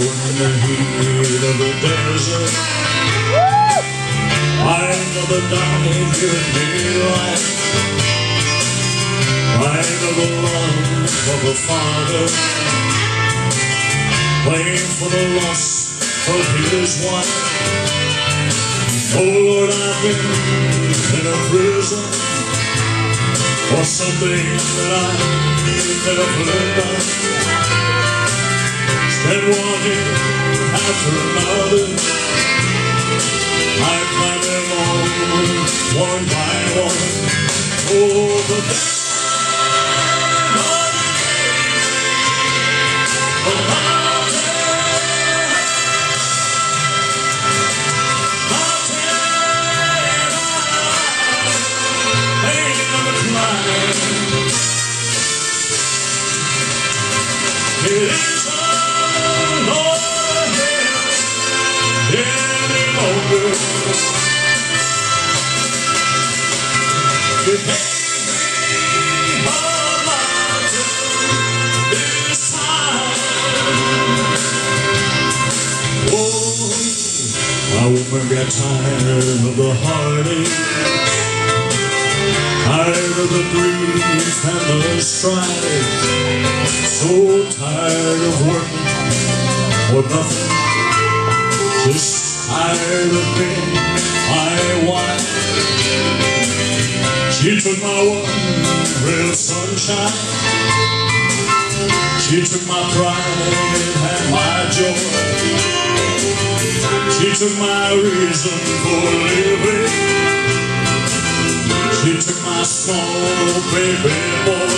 the heat of the desert. I know the dying give me life. I know the love of a father. Praying for the loss of his wife. Oh Lord, I've been in a prison for something that I could have learned. Spent after another. I climbed them all one by one. Oh, but that a woman got tired of the heartache. Tired of the grief and the strife so tired of working for nothing. Just my wife. She took my one real sunshine. She took my pride and my joy. She took my reason for living. She took my small baby boy.